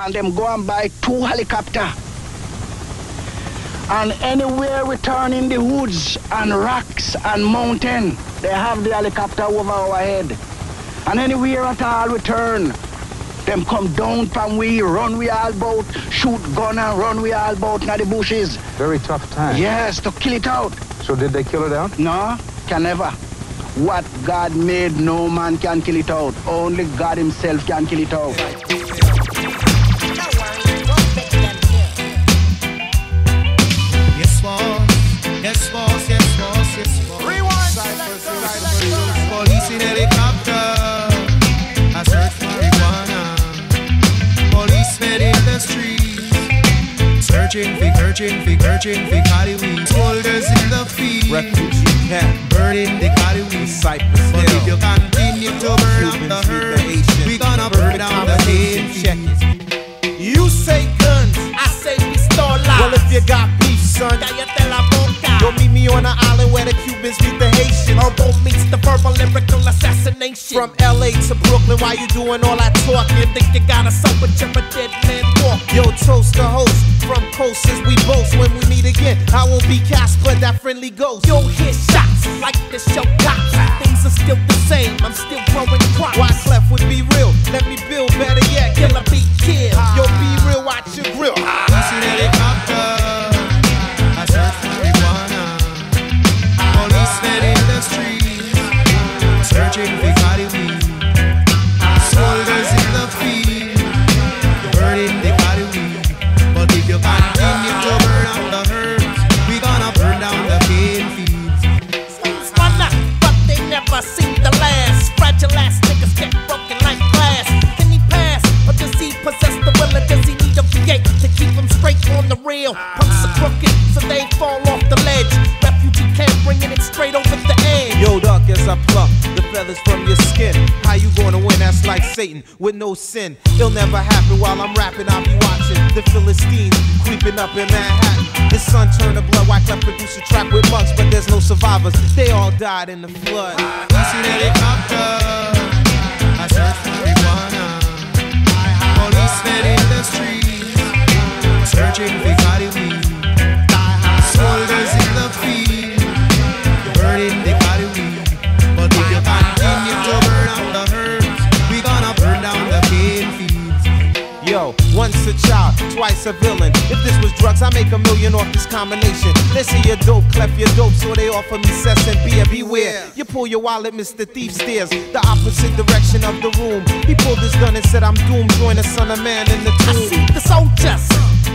and them go and buy two helicopter. And anywhere we turn in the woods and rocks and mountain, they have the helicopter over our head. And anywhere at all we turn, them come down from we, run we all bout, shoot gun and run we all bout in the bushes. Very tough time. Yes, to kill it out. So did they kill it out? No, can never. What God made, no man can kill it out. Only God himself can kill it out. Searching for, cali weed. Soldiers in the field. Refugee camp, Burning the cali weed. Cypress But if you continue to burn up the herd, we gonna burn down the hill. check it. You say guns, I say pistola. Well, if you got beef, son, cállate la boca. you'll meet me on the island where the Cubans meet the Haitians. Herbal meets the verbal lyrical assassination. From LA to Brooklyn, why you doing all that talking? think you got a soul, but you're a dead man walk. Yo, toast the host. From coast as we boast when we meet again. I won't be Casper, that friendly ghost. You'll hear shots like the show cops. Things are still the same. I'm still growing crops. Wyclef would be real? Let me build better yet. Killer be killed. Yo, be real, watch your grill. I in the streets. Searching for Satan with no sin. It'll never happen while I'm rapping. I'll be watching the Philistines creeping up in Manhattan. His son turned to blood. Wyclef produced a track with mugs, but there's no survivors. They all died in the flood. Police in helicopter. I search for marijuana. Policemen in the streets. Searching for weed. Soldiers in the field. A child, twice a villain. If this was drugs, I make a million off this combination. They say you're dope, clef your dope, so they offer me cess and beer. Beware, you pull your wallet, Mr. Thief stares the opposite direction of the room. He pulled his gun and said, I'm doomed. Join the son of man in the I tomb. see the soldiers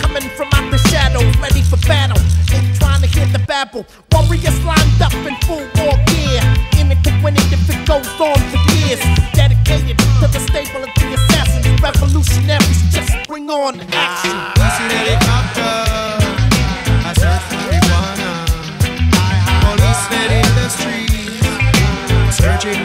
coming from out the shadows, ready for battle. Ain't trying to hear the babble. Warriors lined up in full war gear. In it to win it if it goes on for years. Dedicated to the stable of the. Revolutionaries, just bring on action. Police in helicopter. I search in the streets. Searching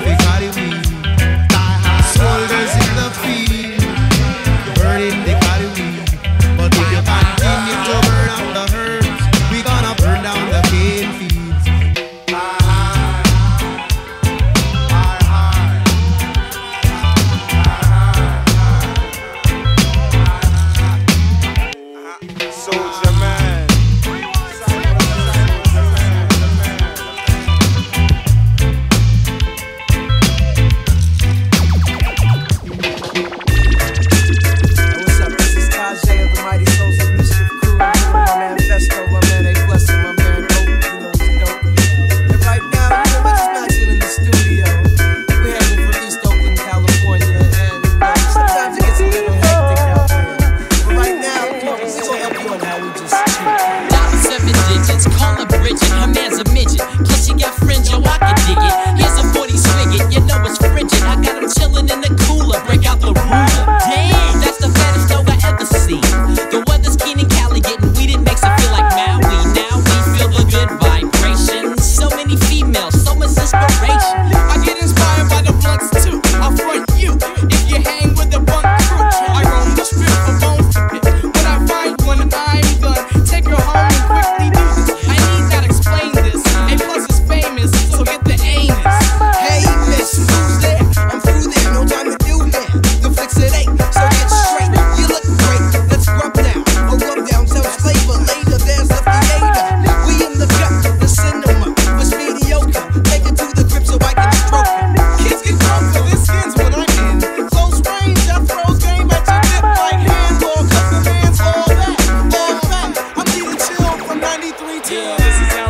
22. Yeah,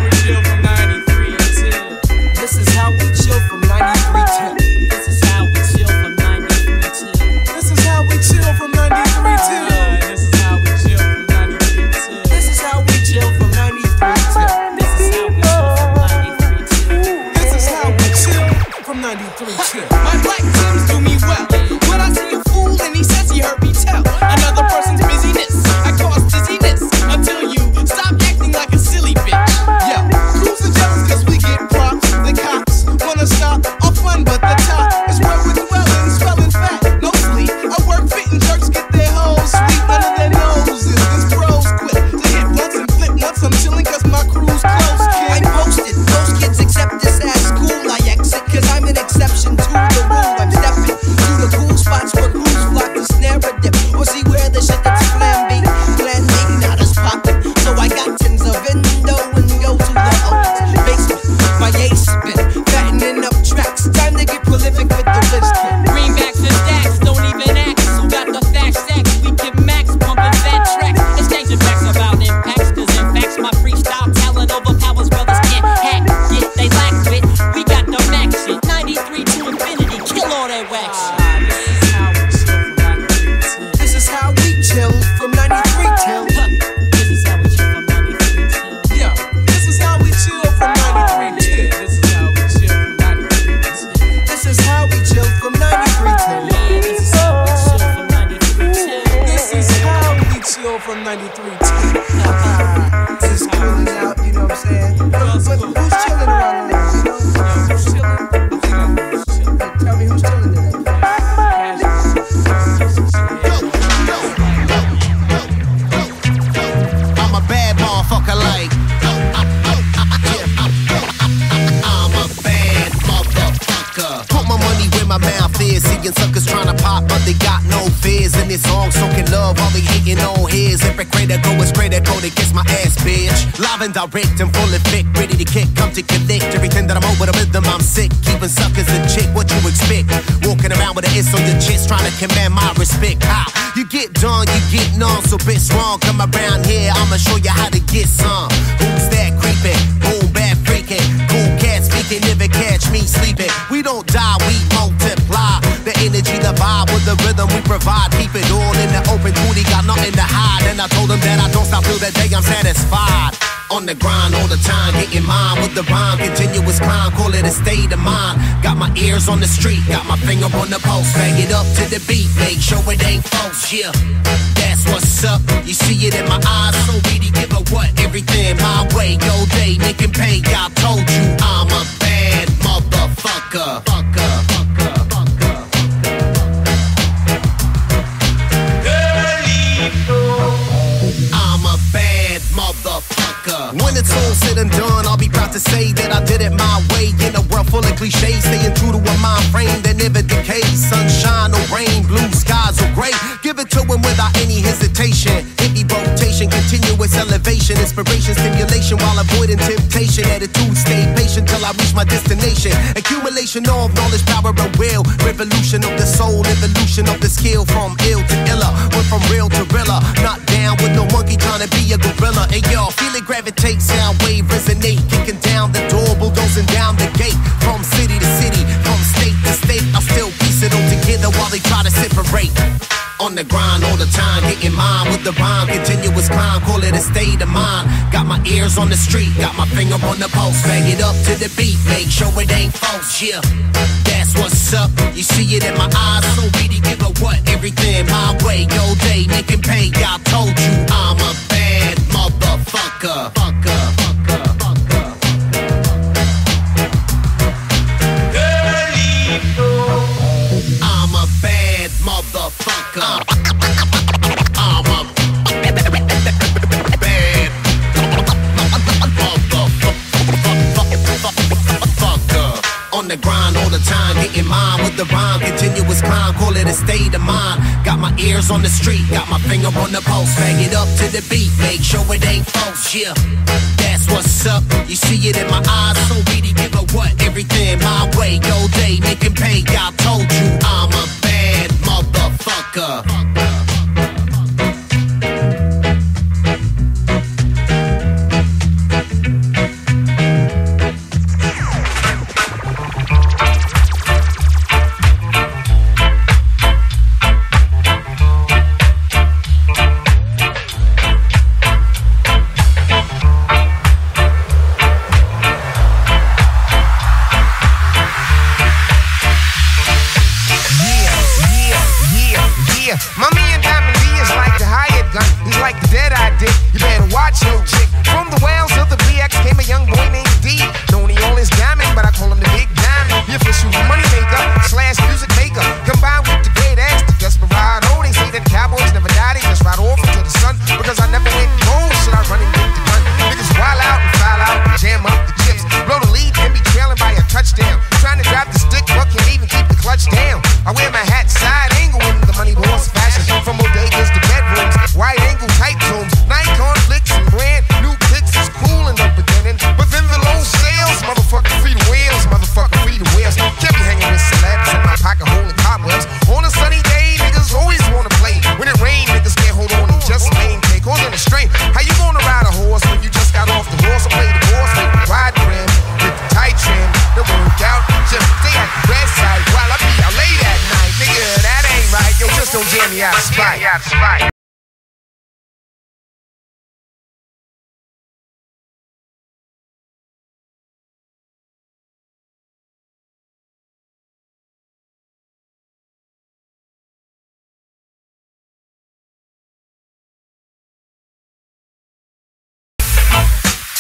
but the direct and full effect, ready to kick, come to connect. Everything that I'm over the rhythm, I'm sick. Keeping suckers in check, what you expect? Walking around with an S on your chest, trying to command my respect. How? You get done, you get none, so bitch wrong. Come around here, I'ma show you how to get some. Who's that creeping? Boom, bad freaking. Cool cat speaking, never catch me sleeping. We don't die, we multiply. The energy, the vibe with the rhythm we provide. Keep it all in the open booty, got nothing to hide. And I told them that I don't stop till the day I'm satisfied. On the grind all the time, getting mine with the rhyme. Continuous climb, call it a state of mind. Got my ears on the street, got my finger on the pulse. Bang it up to the beat, make sure it ain't false, yeah. That's what's up, you see it in my eyes. So really give a what, everything my way. Yo, day, and pay, elevation, inspiration, stimulation while avoiding temptation. Attitude, stay patient till I reach my destination. Accumulation of knowledge, power, and will. Revolution of the soul, evolution of the skill from ill to iller. Went from real to realer. Not down with no monkey trying to be a gorilla. Hey y'all, feel it gravitate, sound wave resonate. Kicking down the door, bulldozing down the gate. From city to city, from state to state. I still piece it all together while they try to separate. On the grind all the time, getting mine with the rhyme. Continuous climb, call it a state of mind. Got my ears on the street, got my finger on the pulse. Bang it up to the beat, make sure it ain't false, yeah. That's what's up, you see it in my eyes. So it ain't false, yeah. That's what's up, you see it in my eyes. So really give a what, everything my way. Yo, day, making pay, I told you I'm a bad motherfucker.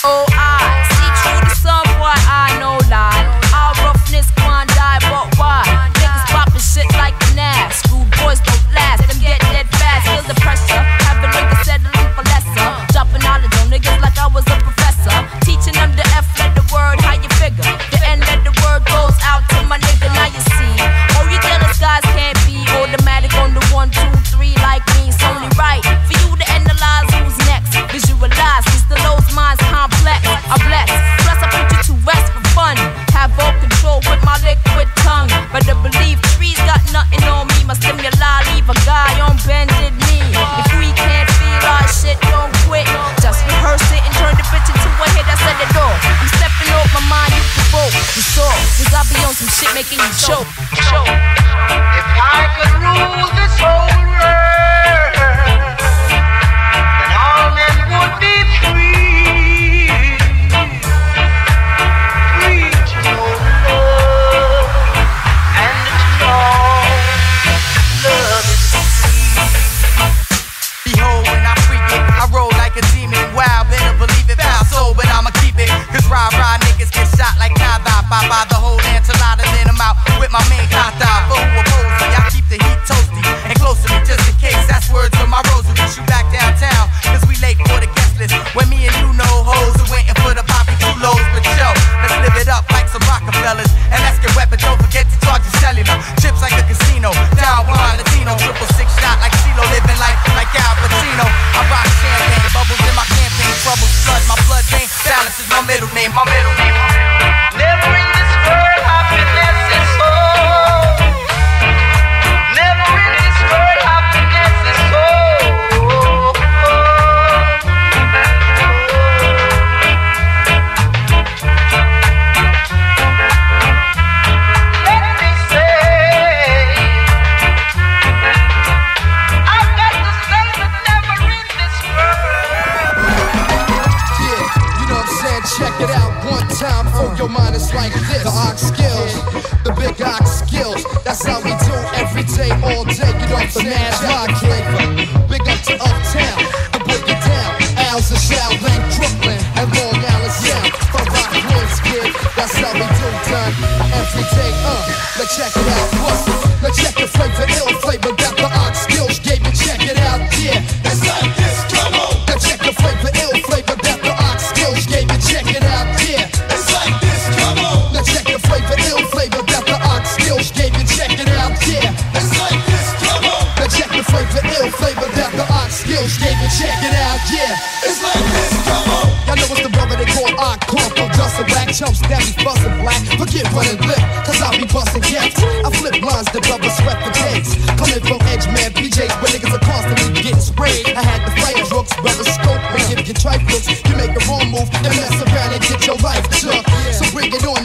oh, I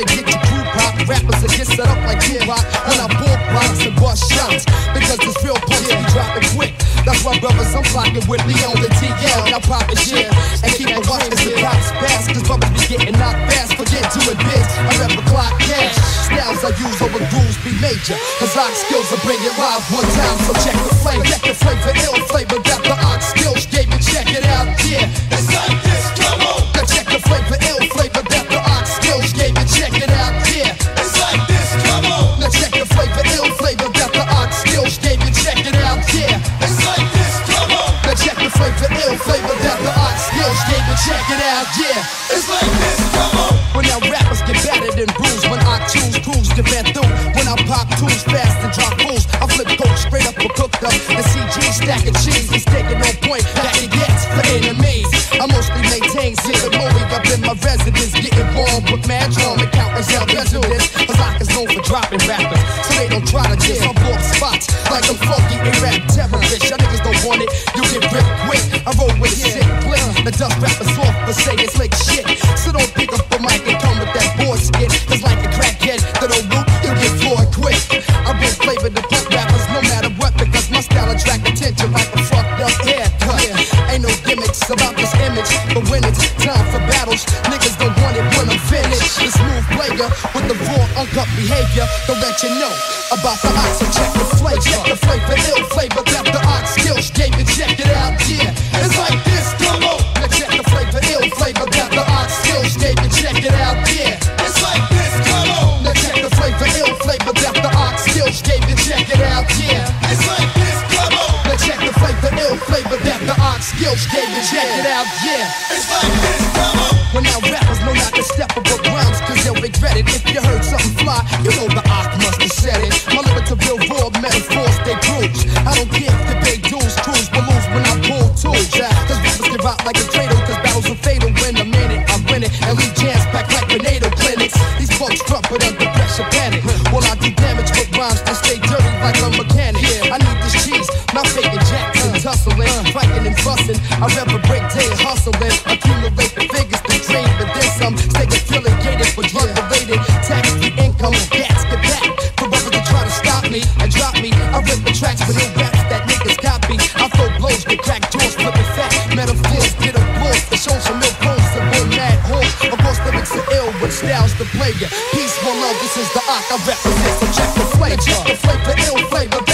to get the crew pop. Rappers that get set up like Tupac when I bull rocks and bust shots. Because this real punch be dropping quick. That's why brothers I'm flocking with me on the TL. Now pop the shit and keep it watching the cops pass. Cause brothers be getting knocked fast. Forget to admit, I rap a clock cash. Styles I use over grooves be major. Cause I skills are bringing live one time. So check the flame, check the flame for ill flavor. Got the ox skills, gave me check it out. Yeah, it's like this, come on. Now check the flame for ill flavor. Yeah, it's like this, come on. When now rappers get battered and bruised, when I choose, cruise the man through. When I pop tools fast and drop fools, I flip gold straight up or cooked up. The CG stack of cheese is taking no point that it gets for enemies. I mostly maintain see the movie up in my residence, getting warm with mad drum and countless out residents. Cause I is known for dropping rappers, so they don't try to diss. I'm off spots like I'm fucking. sloth but say it's lick shit. So don't pick up the mic and come with that boy skit. Cause like a crackhead that'll whoop, you get floored quick. I've been flavored to punk rappers no matter what because my style attract attention like a fucked up haircut. Yeah. Ain't no gimmicks about this image, but when it's time for battles, niggas don't want it when I'm finished. The smooth player with the raw, uncut behavior, don't let you know about the oxygen. Jackson, tussling, fighting and fussing. I never break day hustling, accumulate the figures to drain, but then some. Stay affiliated for drug related, tax free income, gas get back. For brothers to try to stop me and drop me, I rip the tracks for new raps that niggas copy. I throw blows, get crack doors, flipping fat metaphors, get a blows, the shows from milk bones and one mad horse. Of course, lyrics are ill, but styles the player. Peace, one love, this is the arc I represent, so check the flavor. Check the flavor, ill flavor